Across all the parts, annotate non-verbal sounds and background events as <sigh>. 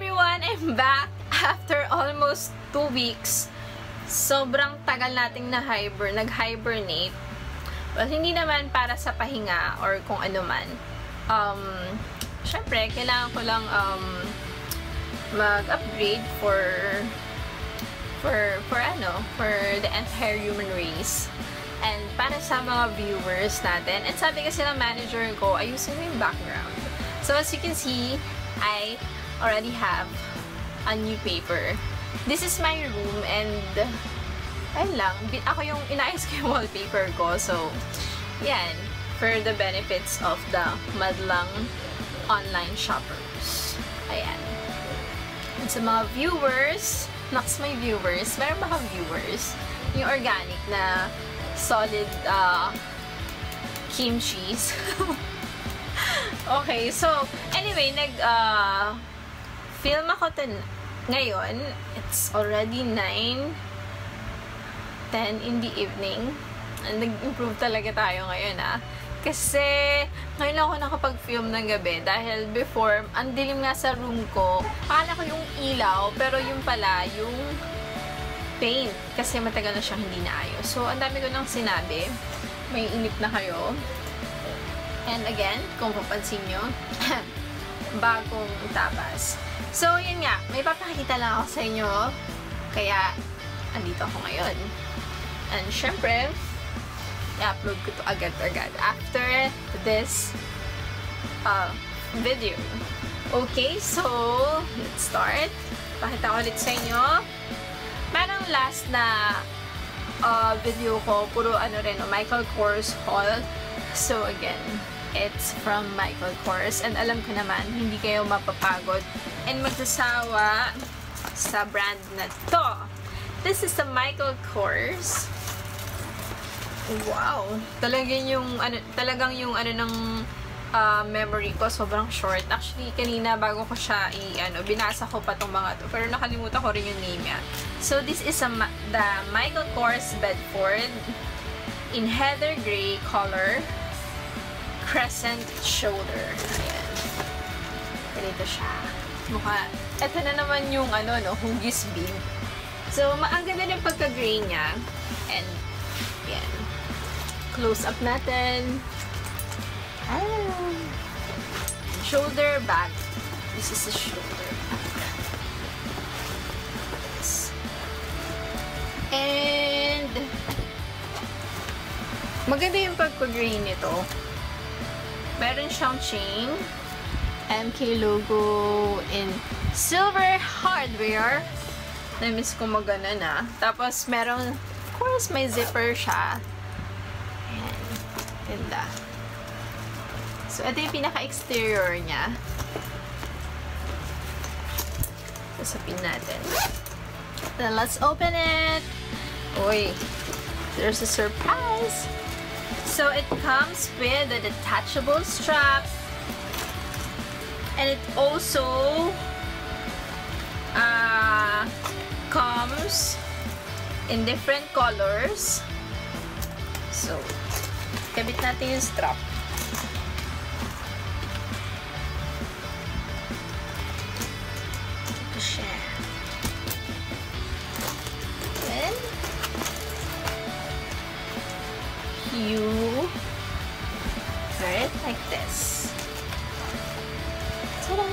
everyone! I'm back after almost two weeks. Sobrang tagal nating na-hiber, nag-hibernate. Well, hindi naman para sa pahinga or kung ano man. Um, Siyempre, kailangan ko lang um, mag-upgrade for for for ano, for the entire human race. And para sa mga viewers natin, and sabi kasi ng manager ko, ayusin mo yung background. So as you can see, I already have a new paper. This is my room and ayun lang, ako yung inayos <laughs> ko yung wallpaper ko. So, yan, for the benefits of the madlang online shoppers. Ayan. And sa mga viewers, naks my viewers, meron ba viewers? Yung organic na solid uh, kimchi's. <laughs> okay, so, anyway, nag, uh, film ako to ngayon. It's already 9, 10 in the evening. Nag-improve talaga tayo ngayon, ah. Kasi, ngayon ako nakapag-film ng gabi. Dahil before, ang dilim nga sa room ko. Akala ko yung ilaw, pero yung pala, yung paint. Kasi matagal na siyang hindi naayos. So, ang dami ko nang sinabi. May inip na kayo. And again, kung papansin nyo, <clears throat> bagong tapas. So, yun nga. May papakita lang ako sa inyo. Kaya, andito ako ngayon. And syempre, i-upload ko to agad-agad after this uh, video. Okay, so, let's start. Pakita ko ulit sa inyo. Parang last na uh, video ko, puro ano rin, Michael Kors haul. So, again, it's from Michael Kors. And alam ko naman, hindi kayo mapapagod and magsasawa sa brand na to. This is the Michael Kors. Wow! Talagang yung, ano, talagang yung, ano, ng uh, memory ko, sobrang short. Actually, kanina, bago ko siya, i, ano, binasa ko pa tong mga to. Pero nakalimutan ko rin yung name niya. So, this is a, the Michael Kors Bedford in heather gray color crescent shoulder. Ayan. Ganito siya. Mukha. Ito na naman yung, ano, no, hugis bead. So, ang ganda ng pagka-gray niya. And, yan close up natin. Ah. Shoulder bag. This is the shoulder bag. Yes. And maganda yung pagka-green nito. Meron siyang chain. MK logo in silver hardware. Na-miss ko magana na. Tapos, meron, of course, may zipper siya. Ganda. So, ito yung pinaka-exterior niya. Sasapin natin. Then, let's open it! Uy! There's a surprise! So, it comes with a detachable strap. And it also uh, comes in different colors. So, Kabit natin yung strap. Ito siya. Then, you like this. ta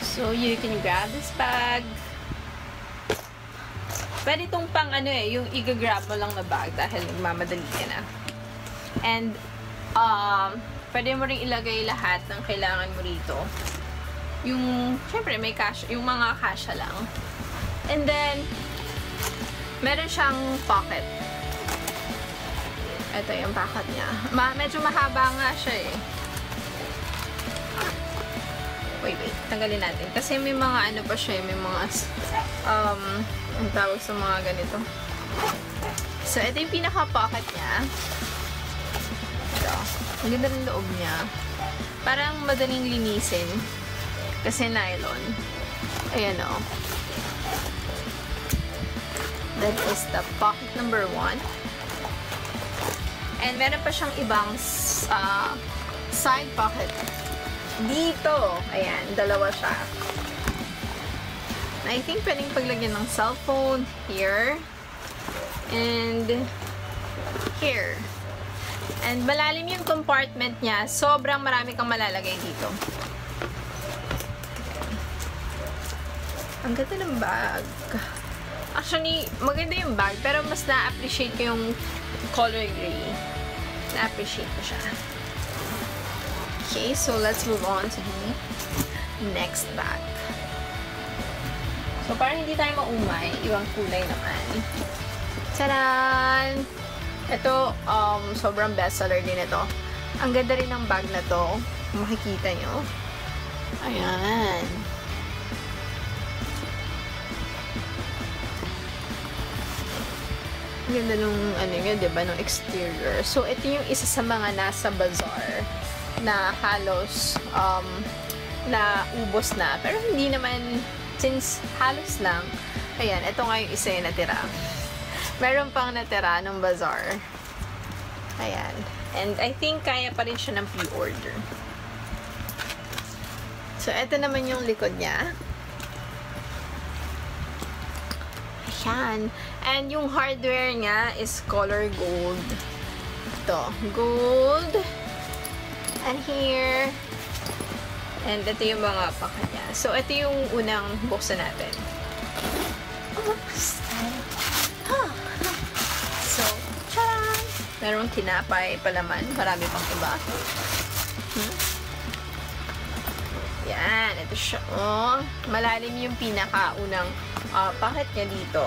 So, you can grab this bag Pwede itong pang ano eh, yung i-grab mo lang na bag dahil nagmamadali ka na. And, um, pwede mo rin ilagay lahat ng kailangan mo rito. Yung, syempre, may cash, yung mga kasha lang. And then, meron siyang pocket. Ito yung pocket niya. Ma medyo mahaba nga siya eh. Wait, wait. Tanggalin natin. Kasi may mga ano pa siya, may mga um, ang tawag sa mga ganito. So, ito yung pinaka-pocket niya. Ito. Ang ganda ng loob niya. Parang madaling linisin. Kasi nylon. Ayan o. Oh. That is the pocket number one. And meron pa siyang ibang uh, side pocket dito. Ayan, dalawa siya. I think pwedeng paglagyan ng cellphone here. And here. And malalim yung compartment niya. Sobrang marami kang malalagay dito. Ang ganda ng bag. Actually, maganda yung bag, pero mas na-appreciate ko yung color gray. Na-appreciate ko siya. Okay, so let's move on to the next bag. So, para hindi tayo maumay, ibang kulay naman. Taran! Ito, um, sobrang bestseller din ito. Ang ganda rin ng bag na to. Makikita nyo. Ayan. Ganda nung, ano yun, diba, nung exterior. So, ito yung isa sa mga nasa bazaar na halos, um, na ubos na. Pero hindi naman, since halos lang, ayan, ito nga yung isa yung natira. Meron pang natira ng bazaar. Ayan. And I think kaya pa rin siya ng pre-order. So, ito naman yung likod niya. Ayan. And yung hardware niya is color gold. Ito. Gold. And here. And ito yung mga paka niya. So, ito yung unang buksan natin. Oops. So, charan! Merong tinapay palaman. Marami pang iba. Hmm? Yan. Ito siya. Oh, malalim yung pinakaunang uh, packet niya dito.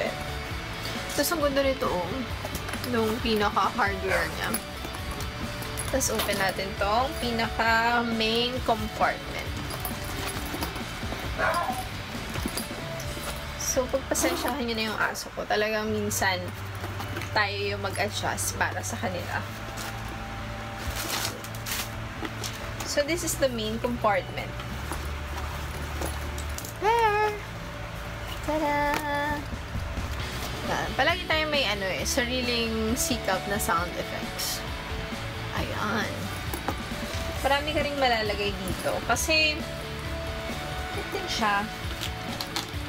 It. Tapos ang ganda nito, oh, nung pinaka-hardware niya. Tapos open natin tong pinaka-main compartment. So, pagpasensyahan nyo na yung aso ko. Talagang minsan, tayo yung mag-adjust para sa kanila. So, this is the main compartment. Tada! Yan. Palagi tayo may ano eh, sariling sikap na sound effects. Ayan. Marami ka rin malalagay dito. Kasi, ito siya.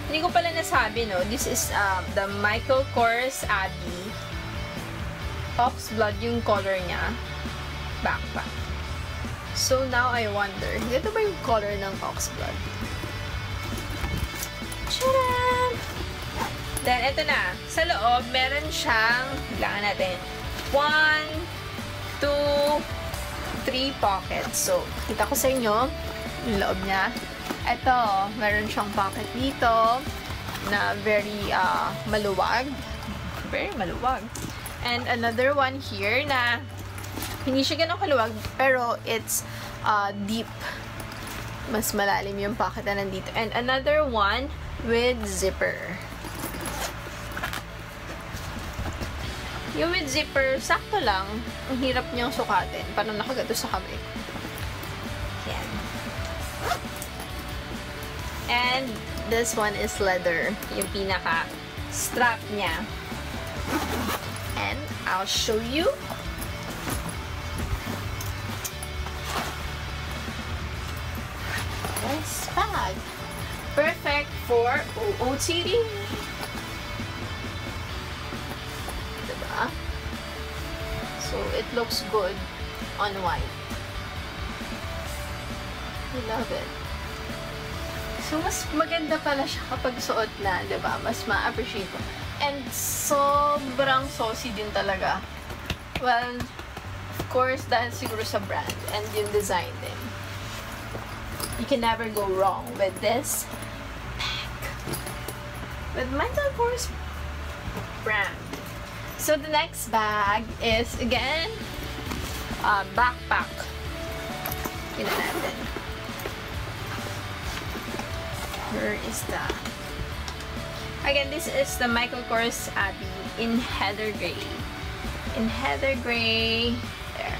Hindi ko pala nasabi, no? This is uh, the Michael Kors Abbey. Ox Blood yung color niya. Backpack. So, now I wonder, ito ba yung color ng Ox Blood? Tcharam! Then, ito na. Sa loob, meron siyang, bilangan natin, 1, 2, 3 pockets. So, kita ko sa inyo, yung loob niya. Ito, meron siyang pocket dito na very uh, maluwag. Very maluwag. And another one here na hindi siya ganun kaluwag, pero it's uh, deep. Mas malalim yung pocket na nandito. And another one with zipper. Yung with zipper, sakto lang. Ang hirap niyang sukatin. Parang nakagato sa kamay. Yan. And this one is leather. Yung pinaka strap niya. And I'll show you. This bag. Perfect for OOTD. Diba? So, it looks good on white. I love it. So, mas maganda pala siya kapag suot na, ba? Mas ma-appreciate mo. And sobrang saucy din talaga. Well, of course, dahil siguro sa brand and yung design din. You can never go wrong with this. With Michael Kors brand. So, the next bag is, again, uh, backpack. Where is that? Again, this is the Michael Kors Abbey in heather gray. In heather gray. There.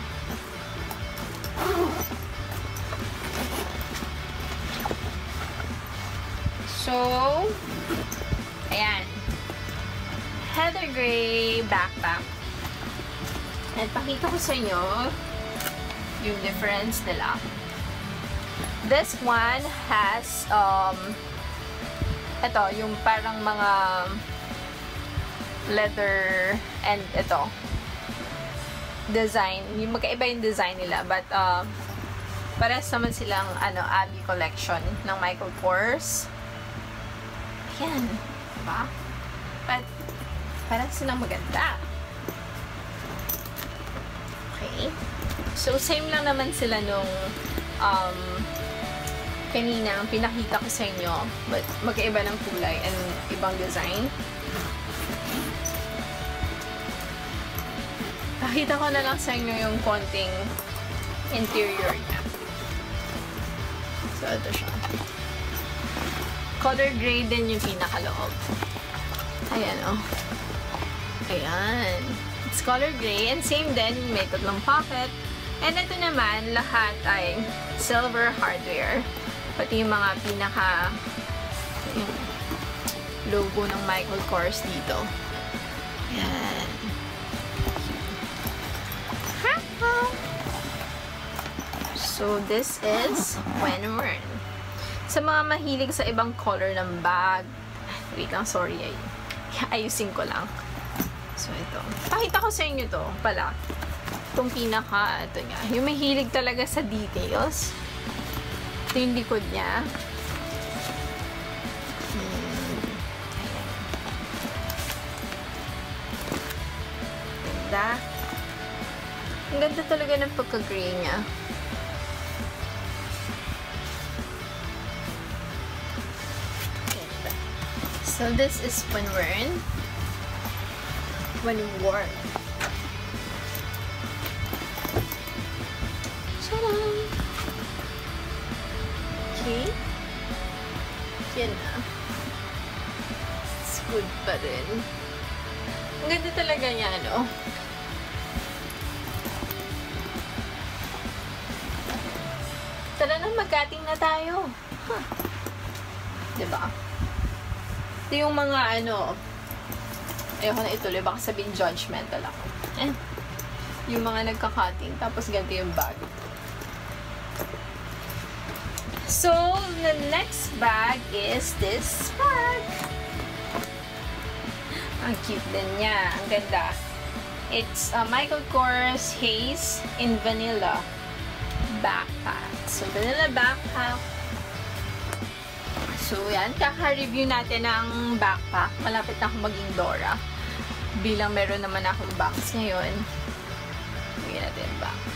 So, Heather gray backpack. And pakita ko sa inyo yung difference nila. This one has, um, ito, yung parang mga leather and ito, design. Yung magkaiba yung design nila. But, uh, pares naman silang, ano, Abbey collection ng Michael Kors. Ayan. Diba? But, parang silang maganda. Okay. So, same lang naman sila nung um, kanina, ang pinakita ko sa inyo, but magkaiba ng kulay and ibang design. Pakita ko na lang sa inyo yung konting interior niya. So, ito siya. Color gray din yung pinakaloob. Ayan, oh. Ayan. It's color gray. And same din, may tatlong pocket. And ito naman, lahat ay silver hardware. Pati yung mga pinaka yung logo ng Michael Kors dito. Yan. So, this is when worn. Sa mga mahilig sa ibang color ng bag, wait lang, sorry, ay, <laughs> ayusin ko lang. So, ito. Pakita ko sa inyo to pala. Itong pinaka, ito niya. Yung mahilig talaga sa details. Ito yung likod niya. Hmm. Ganda. Ang ganda talaga ng pagka-gray niya. So, this is when worn. When worn. Tadam! Okay. Yan na. It's good pa rin. Ang ganda talaga niya, no? Tara na, magkating na tayo. Huh. Diba? Ito yung mga ano, ayoko na ituloy, baka sabihin judgmental ako. Eh, yung mga nagka-cutting, tapos ganito yung bag. So, the next bag is this bag. Ang cute din niya. Ang ganda. It's a Michael Kors Haze in Vanilla backpack. So, vanilla backpack. So, yan. Kaka-review natin ng backpack. Malapit na akong maging Dora. Bilang meron naman akong box ngayon. Bigyan natin yung box.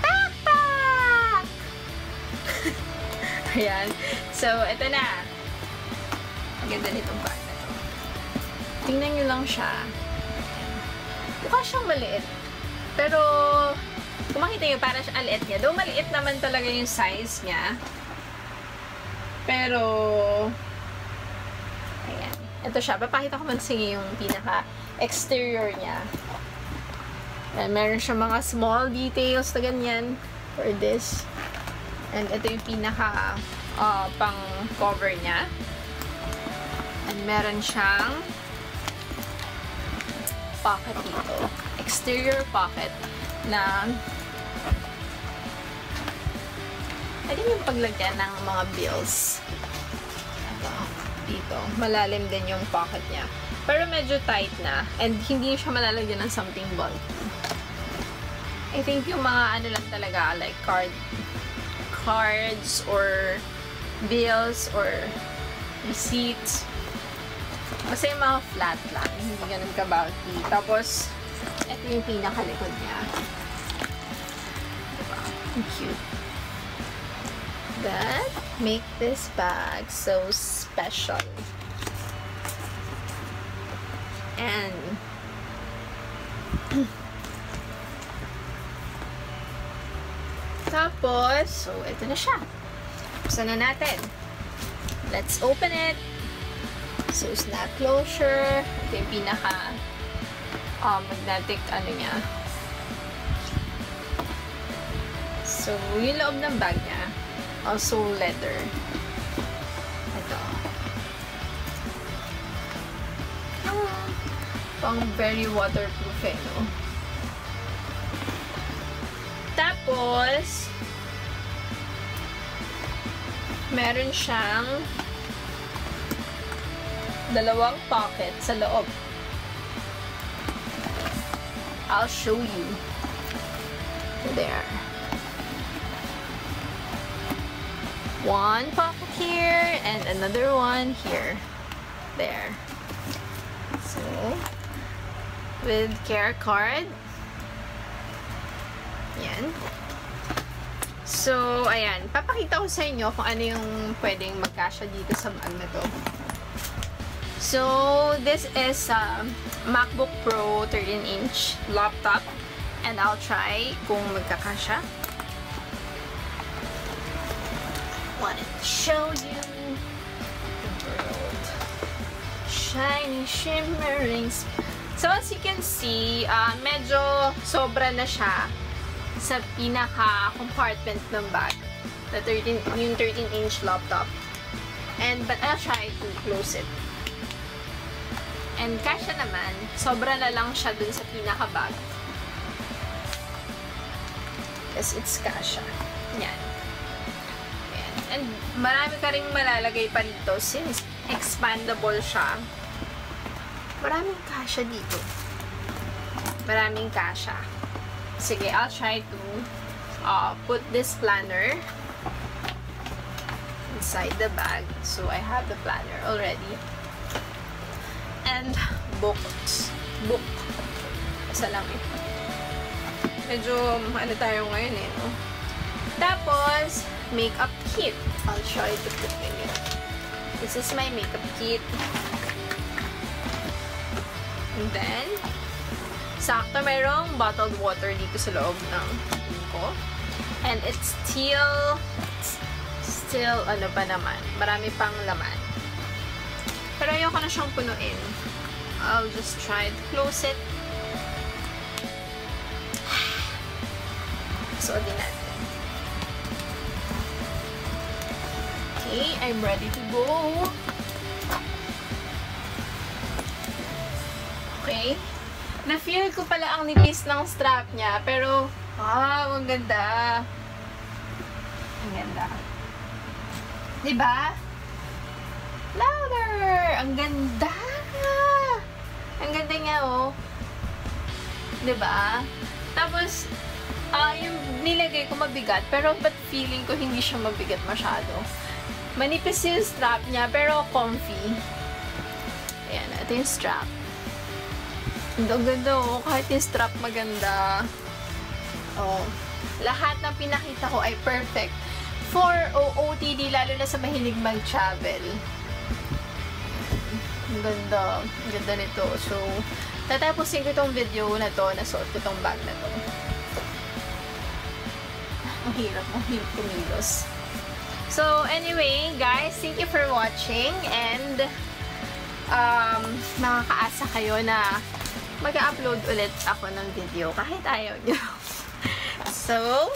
Backpack! <laughs> Ayan. So, ito na. Ang ganda nitong bag na to. Tingnan nyo lang siya. Mukha siyang maliit. Pero, kung makita nyo, para siya aliit niya. Though maliit naman talaga yung size niya. Pero. Ito siya. Papakita ko man sa yung pinaka-exterior niya. Ayan, meron siya mga small details na ganyan for this. And ito yung pinaka uh, pang cover niya. And meron siyang pocket dito. Exterior pocket na pwede yung paglagyan ng mga bills. Ito, dito. Malalim din yung pocket niya. Pero medyo tight na. And hindi siya malalagyan ng something bulky. I think yung mga ano lang talaga, like card, cards or bills or receipts. Kasi yung mga flat lang. Hindi ganun ka-bulky. Tapos, ito yung pinakalikod niya. Diba? Ang cute. That make this bag so special. And <clears throat> tapos, so ito na siya. Buksan na natin. Let's open it. So, snap closure. Ito yung pinaka uh, magnetic ano niya. So, yung loob ng bag niya, also leather. Pang very waterproof eh, no? Tapos, meron siyang dalawang pocket sa loob. I'll show you. There. One pocket here and another one here. There. So, with care card. Yan. So, ayan. Papakita ko sa inyo kung ano yung pwedeng magkasya dito sa bag na to. So, this is a MacBook Pro 13-inch laptop. And I'll try kung magkakasya. Wanted to show you the world. Shiny, shimmering. So, as you can see, uh, medyo sobra na siya sa pinaka-compartment ng bag. The 13, yung 13-inch laptop. And, but I'll try to close it. And kasha naman, sobra na lang siya dun sa pinaka-bag. Because it's kasha. Yan. Yan. And marami ka rin malalagay pa dito since expandable siya. Maraming kasha dito. Maraming kasha. Sige, I'll try to uh, put this planner inside the bag. So, I have the planner already. And books. Book. Eh. Medyo, ano tayo ngayon eh, no? Tapos, makeup kit. I'll try to put in it. This is my makeup kit. And then, sakto mayroong bottled water dito sa loob ng ko. And it's still, still, ano pa naman, marami pang laman. Pero ayoko na siyang punuin. I'll just try to close it. <sighs> Suotin natin. Okay, I'm ready to go. Okay. Na-feel ko pala ang nipis ng strap niya, pero, wow, ang ganda. Ang ganda. Diba? Louder! Ang ganda! Ang ganda niya, oh. Diba? Tapos, ah yung nilagay ko mabigat, pero but feeling ko hindi siya mabigat masyado. Manipis yung strap niya, pero comfy. Ayan, ito yung strap. Ang ganda, oh. Kahit yung strap maganda. Oh. Lahat ng pinakita ko ay perfect for OOTD, lalo na sa mahilig mag-travel. Ang ganda. Ang ganda nito. So, tatapusin ko itong video na to, na suot ko itong bag na to. Ang hirap, ang hirap kumilos. So, anyway, guys, thank you for watching and um, makakaasa kayo na mag-upload ulit ako ng video kahit ayaw nyo. <laughs> so,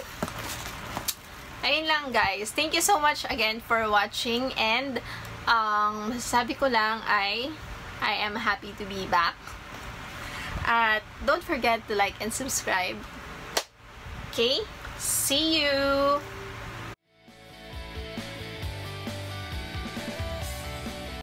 ayun lang guys. Thank you so much again for watching and ang um, masasabi ko lang ay I am happy to be back. At don't forget to like and subscribe. Okay? See you!